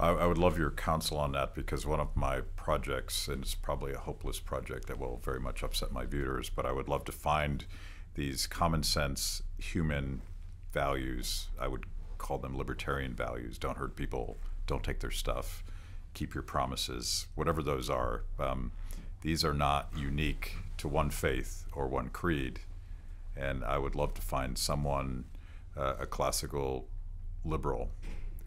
I, I, would love your counsel on that because one of my projects, and it's probably a hopeless project that will very much upset my viewers, but I would love to find these common sense human values. I would call them libertarian values. Don't hurt people. Don't take their stuff. Keep your promises. Whatever those are. Um, these are not unique to one faith or one creed. And I would love to find someone, uh, a classical liberal,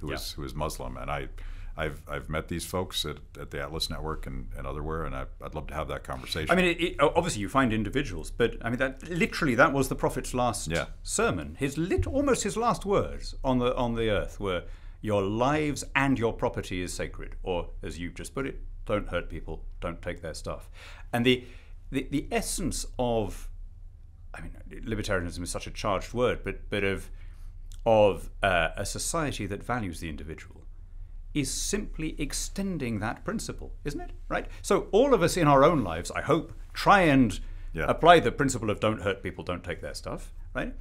who yeah. is who is Muslim. And I, I've I've met these folks at, at the Atlas Network and, and otherwhere, and I, would love to have that conversation. I mean, it, it, obviously you find individuals, but I mean that literally that was the prophet's last yeah. sermon. His lit, almost his last words on the on the earth were, "Your lives and your property is sacred," or as you've just put it, "Don't hurt people, don't take their stuff." And the the, the essence of, I mean, libertarianism is such a charged word, but but of of uh, a society that values the individual is simply extending that principle, isn't it? Right? So all of us in our own lives, I hope, try and yeah. apply the principle of don't hurt people, don't take their stuff, right?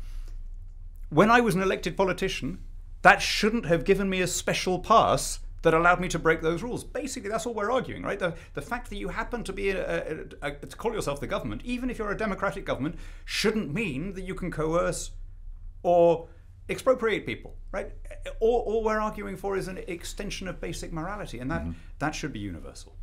When I was an elected politician, that shouldn't have given me a special pass that allowed me to break those rules. Basically, that's all we're arguing, right? The, the fact that you happen to be a, a, a, to call yourself the government, even if you're a democratic government, shouldn't mean that you can coerce or expropriate people, right? All, all we're arguing for is an extension of basic morality, and that, mm-hmm. that should be universal.